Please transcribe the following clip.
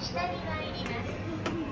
下に参ります。